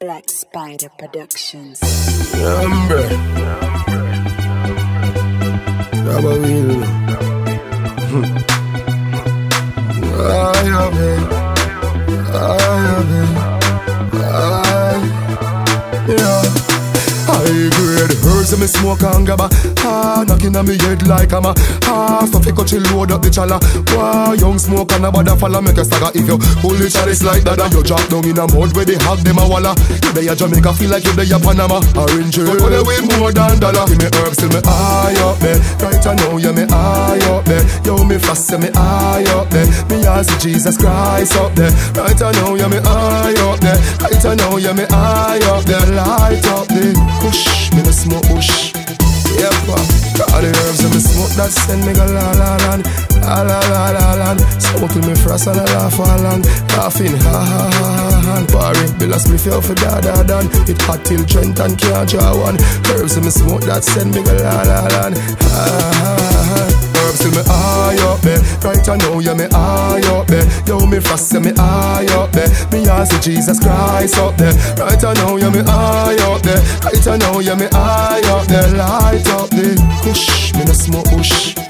BlackSpyda Productions. Hambre. Rubber wheel. Ay, abe. Ay, abe. Ay. Yeah. High grade herbs and me smoke and gabba Ah, knocking on me head like I'm a so fi chill load up the chala Wah, young and a bada follow make a stagger If you pull the chalice like that. And you drop down in a mud where they hug them a walla. You there Jamaica feel like you there Panama. Orange But when with more than dollar. Give me herbs till me high up there. Right I know you me high up there. Yo me fast me high up there. Me ask Jesus Christ up there. Right I know you me high up there. Right I know you me high up there. Light up there Push me no smoke bush. Yep, uh, all the herbs and me smoke. That send me go la la la La la la la la. Smoking me frost and I laugh all along Laughing ha ha ha ha ha Barry, Bill me feel for da da dan. It hot till Trent and can't draw one Herbs and me smoke that send me go la la la Ha ha ha Herbs till me high up there Right I know you me high up there Yo me frost say me high up there Me ask Jesus Christ up there Right I know you me high up there Right I know you me high up there Light up the kush Me no smoke bush. yeah.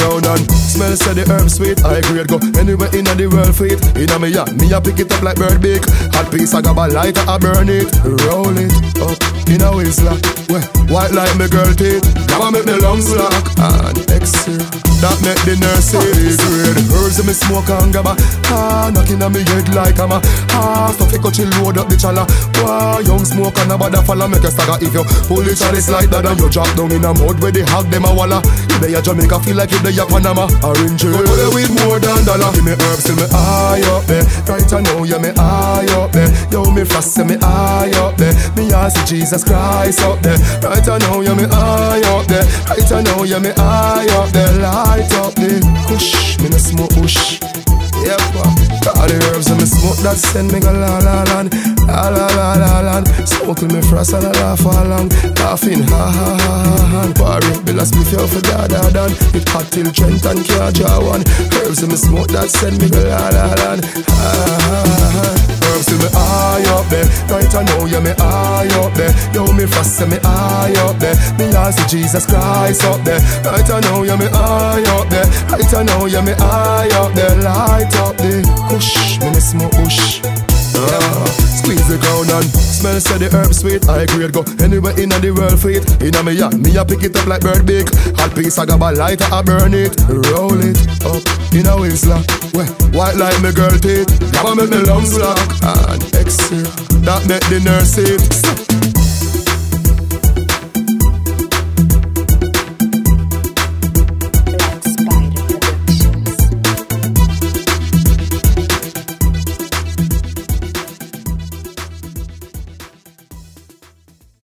The and smell say the herb sweet I grade go. Anywhere in the world for it Inna me ya, me a pick it up like bird beak. Hot piece I got a lighter I burn it. Roll it up in a whistler Where white like me girl teeth. Never make me lungs lock. And exhale That make the nurse grade. Herbs in me smoke and gabba Ah, knocking on me head like I'm a Ah, stuff it chill load up the chala. Wah, young smoke and a bada follow make a stagger If you pull the chalice like that and you drop down in a mud Where they hug them a walla. You there Jamaica feel like you there Panama. Orange. But you with more than dollar. Give me herbs till me high up there Right I know you me high up there. Yo me frost me high up there. Me ask Jesus Christ up there. Right I know you me high up there. Right I know you me high up there. Light up the kush Me no smoke bush. Yep, uh, all the herbs and me smoke that send me go la la la La la la la la Smoke till me frost and I laugh along. Laughing ha ha ha ha ha. Barry, Bill me feel for da da dan It hot till Trent and can't one. Herbs and me smoke that send me go la la la Ha ha ha. Herbs till me high up there. Right I know you me high up there. Yo me frost say me high up there. Me ask Jesus Christ up there. Right I know you me high up there. Right I know you me high up there. Light the herb sweet. I grade go anywhere in the world for it. Inna me yard, me a pick it up like bird beak. Hot piece I got a lighter I burn it. Roll it up in a whistler Where white like me girl teeth. Never make me lungs lock. And exhale That make the nurse it